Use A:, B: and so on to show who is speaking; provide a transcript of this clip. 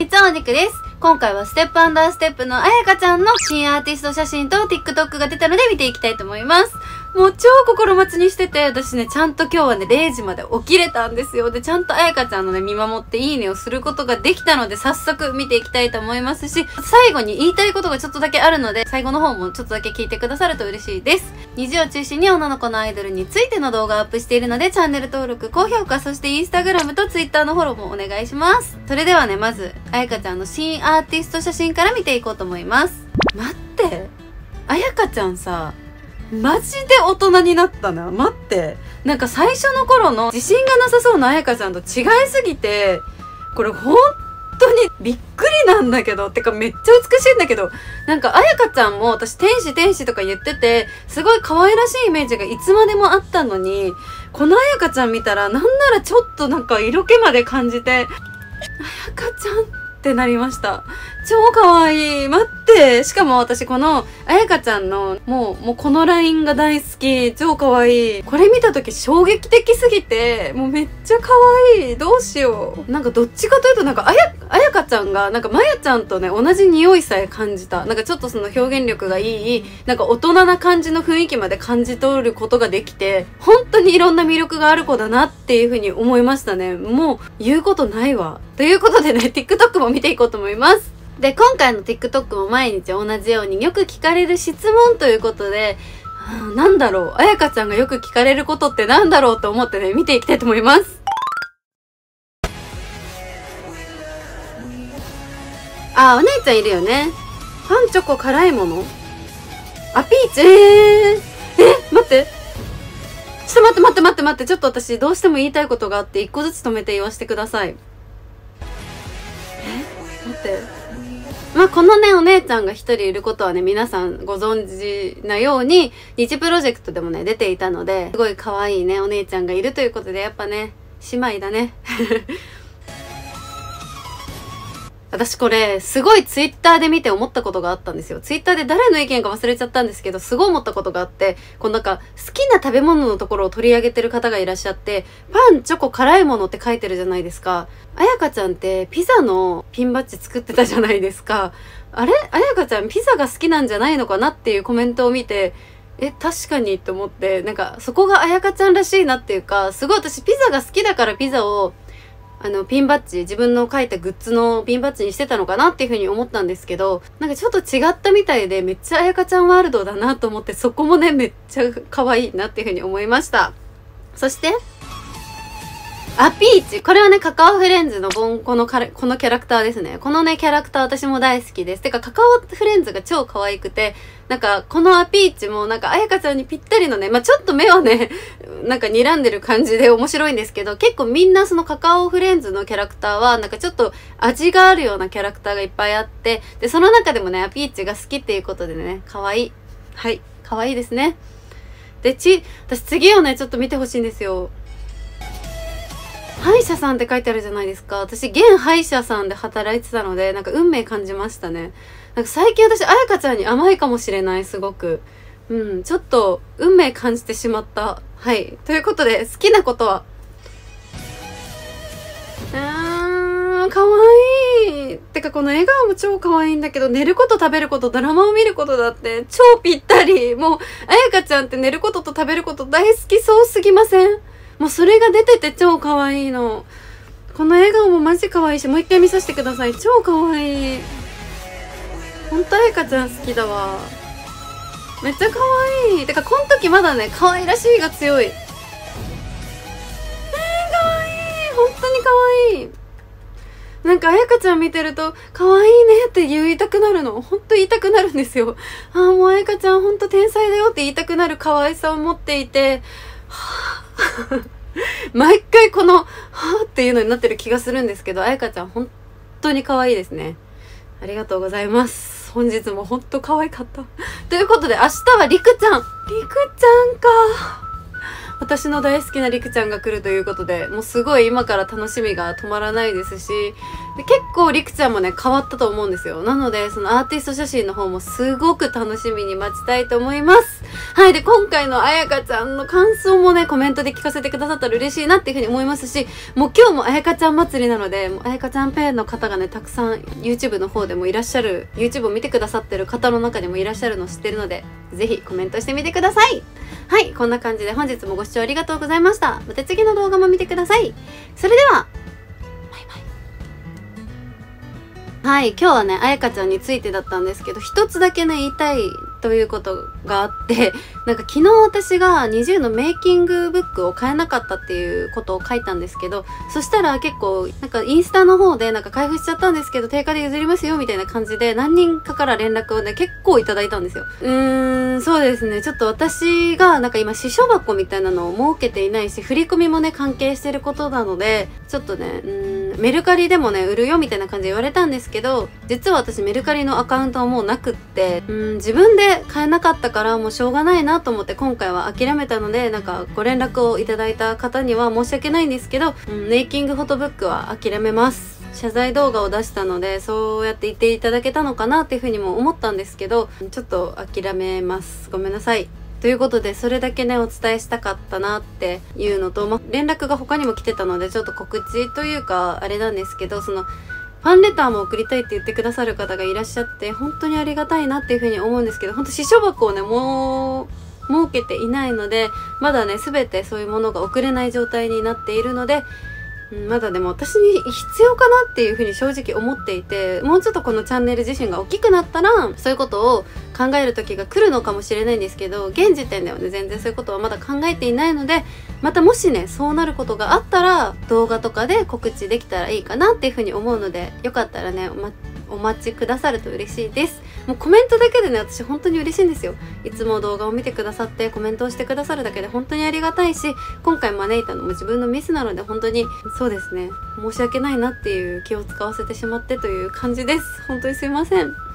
A: いつお肉です。今回はステップアンダーステップのあやかちゃんの新アーティスト写真と TikTok が出たので見ていきたいと思います。もう超心待ちにしてて、私ね、ちゃんと今日はね、0時まで起きれたんですよ。で、ちゃんとあやかちゃんのね、見守っていいねをすることができたので、早速見ていきたいと思いますし、最後に言いたいことがちょっとだけあるので、最後の方もちょっとだけ聞いてくださると嬉しいです。虹を中心に女の子のアイドルについての動画をアップしているので、チャンネル登録、高評価、そしてインスタグラムとツイッターのフォローもお願いします。それではね、まず、あやかちゃんの新アーティスト写真から見ていこうと思います。待って。あやかちゃんさ、マジで大人になったな。待って。なんか最初の頃の自信がなさそうなあやかちゃんと違いすぎて、これ本当にびっくりなんだけど、てかめっちゃ美しいんだけど、なんかあやかちゃんも私天使天使とか言ってて、すごい可愛らしいイメージがいつまでもあったのに、このあやかちゃん見たらなんならちょっとなんか色気まで感じて、あやかちゃんってなりました。超可愛い。待って。しかも私この、あやかちゃんの、もう、もうこのラインが大好き。超可愛い。これ見た時衝撃的すぎて、もうめっちゃ可愛い。どうしよう。なんかどっちかというとなんかあや、あやかちゃんが、なんかまやちゃんとね、同じ匂いさえ感じた。なんかちょっとその表現力がいい、なんか大人な感じの雰囲気まで感じ取ることができて、本当にいろんな魅力がある子だなっていうふうに思いましたね。もう言うことないわ。ということでね、TikTok も見ていこうと思います。で、今回の TikTok も毎日同じようによく聞かれる質問ということで、なんだろうあやかちゃんがよく聞かれることってなんだろうと思ってね、見ていきたいと思います。あ、お姉ちゃんいるよね。パンチョコ辛いもの？あ、ピーチ？えー、え、待って。ちょっと待って待って待って待って。ちょっと私どうしても言いたいことがあって、一個ずつ止めて言わせてください。え？待って。まあ、このね、お姉ちゃんが一人いることはね、皆さんご存知なように、日プロジェクトでもね、出ていたので、すごい可愛いね、お姉ちゃんがいるということで、やっぱね、姉妹だね。私これ、すごいツイッターで見て思ったことがあったんですよ。ツイッターで誰の意見か忘れちゃったんですけど、すごい思ったことがあって、このなんか、好きな食べ物のところを取り上げてる方がいらっしゃって、パン、チョコ、辛いものって書いてるじゃないですか。あやかちゃんってピザのピンバッジ作ってたじゃないですか。あれ？あやかちゃんピザが好きなんじゃないのかなっていうコメントを見て、え、確かにと思って、なんかそこがあやかちゃんらしいなっていうか、すごい私ピザが好きだからピザをあの、ピンバッジ、自分の書いたグッズのピンバッジにしてたのかなっていうふうに思ったんですけど、なんかちょっと違ったみたいで、めっちゃあやかちゃんワールドだなと思って、そこもね、めっちゃ可愛いなっていうふうに思いました。そして、あ、ピーチこれはね、カカオフレンズのボンコのカこのキャラクターですね。このね、キャラクター私も大好きです。てか、カカオフレンズが超可愛くて、なんか、このアピーチも、なんか、あやかちゃんにぴったりのね、まあ、ちょっと目はね、なんか睨んでる感じで面白いんですけど、結構みんなそのカカオフレンズのキャラクターは、なんかちょっと味があるようなキャラクターがいっぱいあって、で、その中でもね、アピーチが好きっていうことでね、可愛い。はい、可愛いですね。で、ち、私次をね、ちょっと見てほしいんですよ。歯医者さんって書いてあるじゃないですか。私、現歯医者さんで働いてたので、なんか運命感じましたね。なんか最近私、あやかちゃんに甘いかもしれない、すごく。うん、ちょっと、運命感じてしまった。はい。ということで、好きなことは、うーん、かわいい。てか、この笑顔も超かわいいんだけど、寝ること食べること、ドラマを見ることだって、超ぴったり。もう、あやかちゃんって寝ることと食べること大好きそうすぎません？もうそれが出てて超かわいの。この笑顔もマジかわいし、もう一回見させてください。超かわい。ほんとあやかちゃん好きだわ。めっちゃかわい。てか、この時まだね、可愛らしいが強い。えー、かわい。本当にかわい。なんか、あやかちゃん見てると、可愛いねって言いたくなるの。ほんと言いたくなるんですよ。ああ、もうあやかちゃんほんと天才だよって言いたくなる可愛さを持っていて、はぁ 毎回この、はぁっていうのになってる気がするんですけど、あやかちゃん本当に可愛いですね。ありがとうございます。本日も本当可愛かった。ということで、明日はりくちゃん。りくちゃんか。私の大好きなりくちゃんが来るということで、もうすごい今から楽しみが止まらないですし、で結構りくちゃんもね変わったと思うんですよ。なのでそのアーティスト写真の方もすごく楽しみに待ちたいと思います。はいで今回のあやかちゃんの感想もねコメントで聞かせてくださったら嬉しいなっていうふうに思いますしもう今日もあやかちゃん祭りなのでもうあやかちゃんペイの方がねたくさん YouTube の方でもいらっしゃる YouTube を見てくださってる方の中にもいらっしゃるの知ってるのでぜひコメントしてみてください。はいこんな感じで本日もご視聴ありがとうございました。また次の動画も見てください。それでははい、今日はね、あやかちゃんについてだったんですけど、一つだけね、言いたいということがあって、なんか昨日私が20のメイキングブックを買えなかったっていうことを書いたんですけど、そしたら結構、なんかインスタの方でなんか開封しちゃったんですけど、定価で譲りますよみたいな感じで何人かから連絡をね、結構いただいたんですよ。うーん、そうですね。ちょっと私がなんか今、支所箱みたいなのを設けていないし、振り込みもね、関係してることなので、ちょっとね、うん、メルカリでもね、売るよみたいな感じで言われたんですけど、実は私メルカリのアカウントはもうなくって、うん、自分で買えなかったからもうしょうがないなと思って今回は諦めたのでなんかご連絡をいただいた方には申し訳ないんですけど、うん、ネイキングフォトブックは諦めます。謝罪動画を出したのでそうやって言っていただけたのかなっていうふうにも思ったんですけどちょっと諦めます。ごめんなさい。ということでそれだけねお伝えしたかったなっていうのと、ま、連絡が他にも来てたのでちょっと告知というかあれなんですけどそのファンレターも送りたいって言ってくださる方がいらっしゃって本当にありがたいなっていうふうに思うんですけど本当支所箱をねもう設けていないのでまだね全てそういうものが送れない状態になっているのでまだでも私に必要かなっていうふうに正直思っていてもうちょっとこのチャンネル自身が大きくなったらそういうことを考える時が来るのかもしれないんですけど現時点ではね全然そういうことはまだ考えていないのでまたもしねそうなることがあったら動画とかで告知できたらいいかなっていうふうに思うのでよかったらねお待ちくださると嬉しいです。もうコメントだけでね私本当に嬉しいんですよ。いつも動画を見てくださってコメントをしてくださるだけで本当にありがたいし今回招いたのも自分のミスなので本当にそうですね申し訳ないなっていう気を使わせてしまってという感じです。本当にすいません。